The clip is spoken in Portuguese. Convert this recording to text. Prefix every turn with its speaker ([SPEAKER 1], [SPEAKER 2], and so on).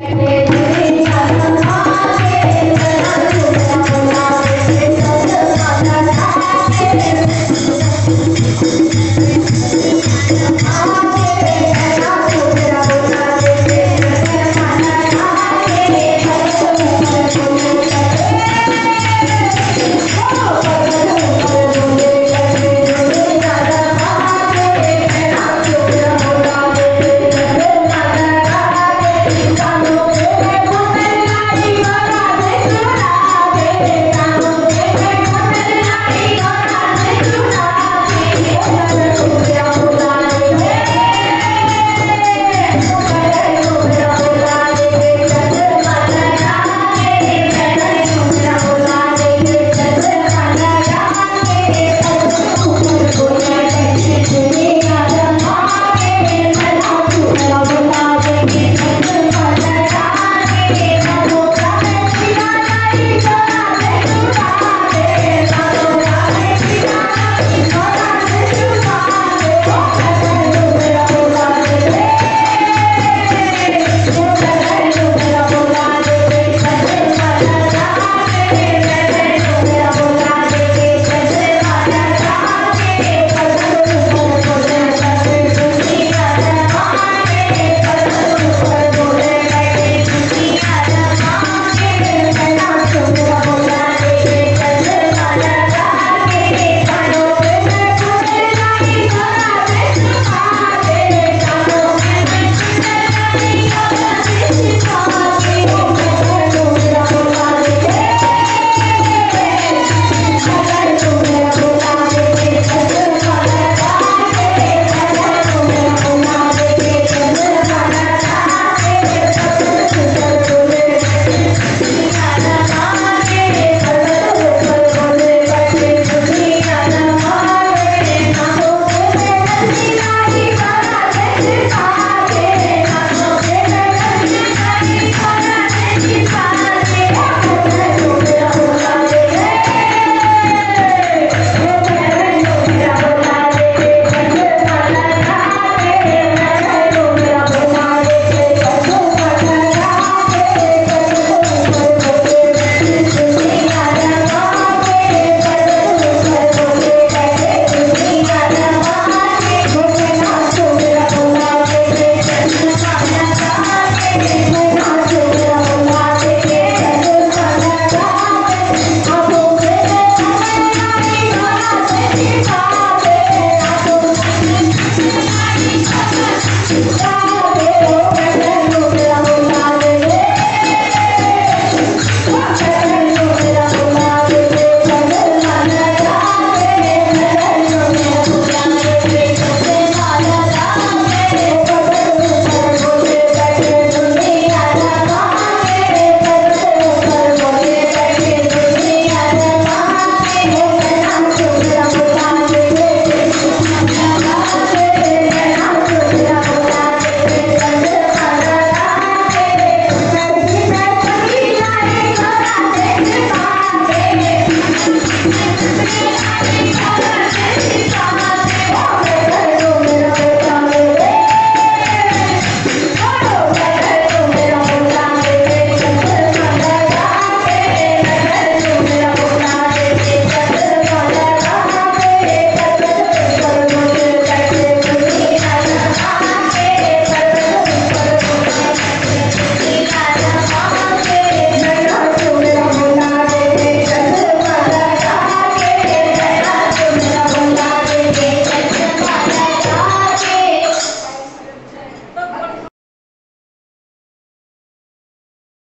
[SPEAKER 1] É